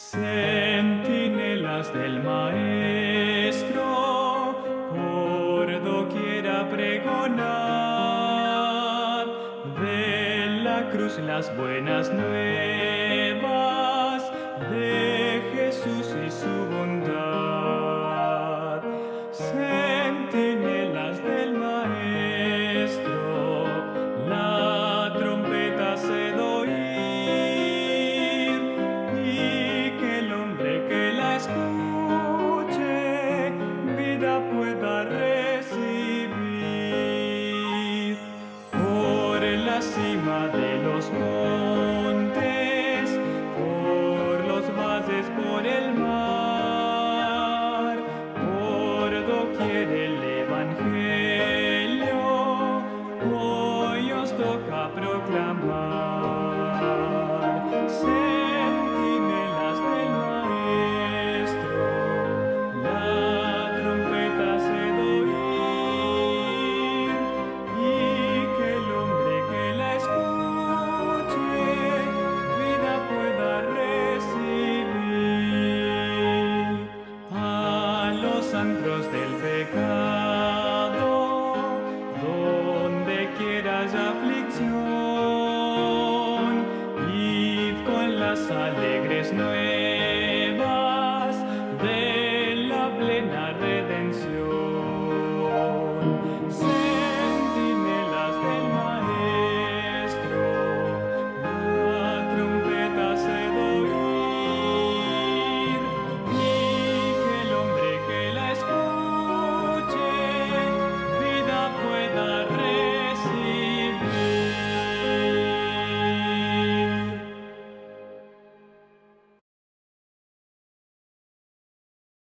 Centinelas del Maestro, por doquiera pregonar de la cruz las buenas nuevas. soul. del pecado, donde quieras aflicción, y con las alegres nuevas.